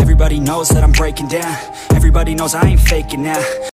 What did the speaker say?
Everybody knows that I'm breaking down. Everybody knows I ain't faking now.